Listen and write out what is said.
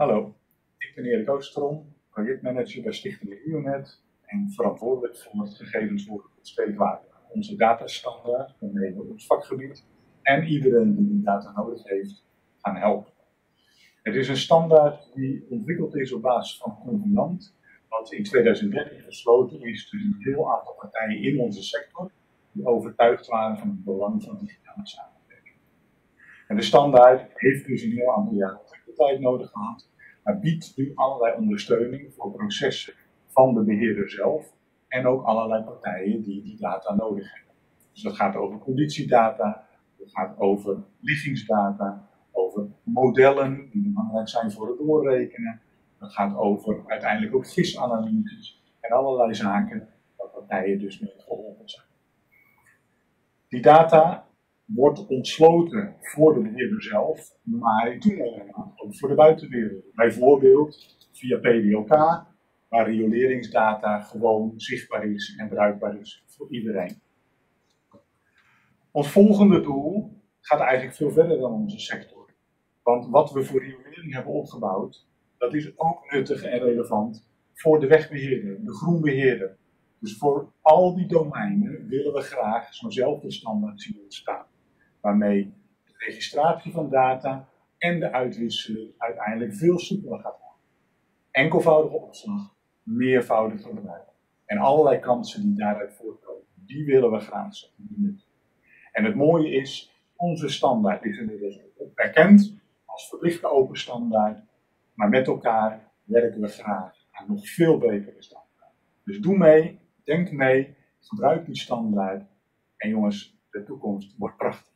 Hallo, ik ben Erik Oostrom, projectmanager bij Stichting Rionet en verantwoordelijk voor het gegevensvoer op steekwater. Onze datastandaard, waarmee we ons vakgebied en iedereen die data nodig heeft gaan helpen. Het is een standaard die ontwikkeld is op basis van Convenant, wat in 2013 gesloten is tussen een heel aantal partijen in onze sector die overtuigd waren van het belang van digitale samenwerking. En de standaard heeft dus een heel aantal jaar ontwikkeltijd nodig gehad, maar biedt nu allerlei ondersteuning voor processen van de beheerder zelf en ook allerlei partijen die die data nodig hebben. Dus dat gaat over conditiedata, dat gaat over liggingsdata, over modellen die belangrijk zijn voor het doorrekenen. Dat gaat over uiteindelijk ook visanalyses en allerlei zaken waar partijen dus mee geholpen zijn. Die data wordt ontsloten voor de beheerder zelf, maar ook voor de buitenwereld. Bijvoorbeeld via PDOK, waar rioleringsdata gewoon zichtbaar is en bruikbaar is voor iedereen. Ons volgende doel gaat eigenlijk veel verder dan onze sector. Want wat we voor riolering hebben opgebouwd, dat is ook nuttig en relevant voor de wegbeheerder, de groenbeheerder. Dus voor al die domeinen willen we graag zo'nzelfde standaard zien ontstaan. Waarmee de registratie van data en de uitwisseling uiteindelijk veel soepeler gaat worden. Enkelvoudige opslag, meervoudig gebruik. En allerlei kansen die daaruit voortkomen, die willen we graag zien. En het mooie is, onze standaard is inmiddels erkend als verplichte open standaard, maar met elkaar werken we graag aan nog veel betere standaard. Dus doe mee, denk mee, gebruik die standaard en jongens, de toekomst wordt prachtig.